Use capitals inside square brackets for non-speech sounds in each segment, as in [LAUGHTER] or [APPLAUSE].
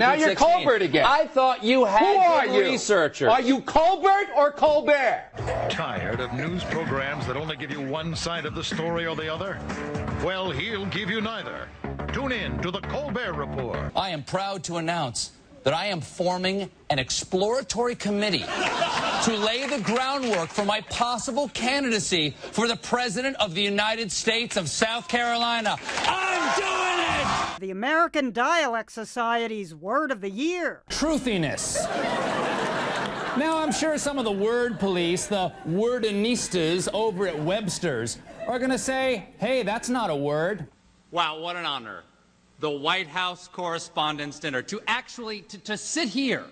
now you're Colbert again. I thought you had Who are good you? researchers. Are you Colbert or Colbert? Tired of news programs that only give you one side of the story or the other? Well, he'll give you neither. Tune in to the Colbert Report. I am proud to announce that I am forming an exploratory committee to lay the groundwork for my possible candidacy for the President of the United States of South Carolina. I'm doing it! The American Dialect Society's word of the year. Truthiness. Now, I'm sure some of the word police, the wordinistas over at Webster's, are going to say, hey, that's not a word. Wow, what an honor. The White House Correspondents' Dinner. To actually, to, to sit here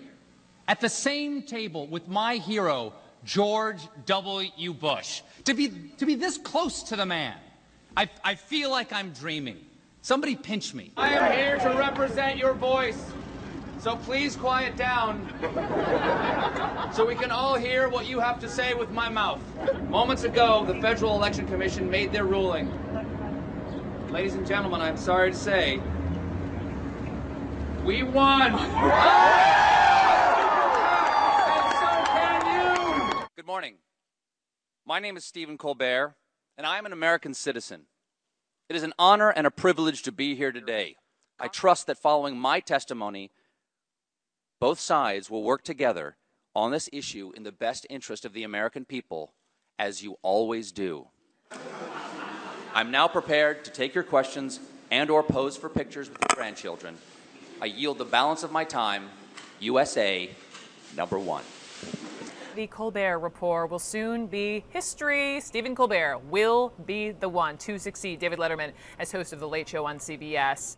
at the same table with my hero, George W. Bush. To be, to be this close to the man. I, I feel like I'm dreaming. Somebody pinch me. I am here to represent your voice. So please quiet down so we can all hear what you have to say with my mouth. Moments ago, the Federal Election Commission made their ruling. Ladies and gentlemen, I'm sorry to say, we won. [LAUGHS] And so can you. Good morning. My name is Stephen Colbert, and I am an American citizen. It is an honor and a privilege to be here today. I trust that following my testimony, both sides will work together on this issue in the best interest of the American people, as you always do. I'm now prepared to take your questions and or pose for pictures with your grandchildren. I yield the balance of my time. USA number one. The Colbert Report will soon be history. Stephen Colbert will be the one to succeed David Letterman as host of The Late Show on CBS.